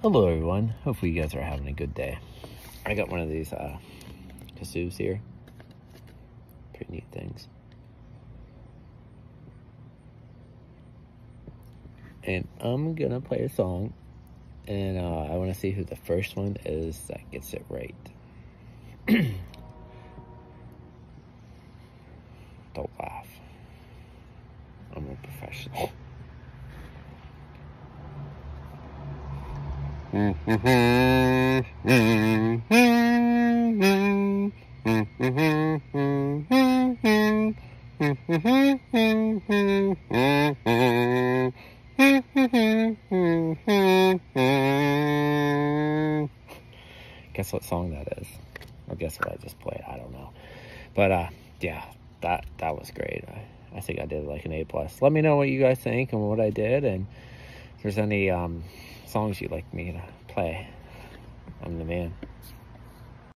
Hello everyone, hopefully you guys are having a good day. I got one of these uh, kazoos here. Pretty neat things. And I'm gonna play a song and uh, I wanna see who the first one is that gets it right. Don't laugh. I'm a professional. Guess what song that is? Or guess what I just played? I don't know. But uh, yeah, that that was great. I, I think I did like an A plus. Let me know what you guys think and what I did, and if there's any um, songs you'd like me to play. I'm the man.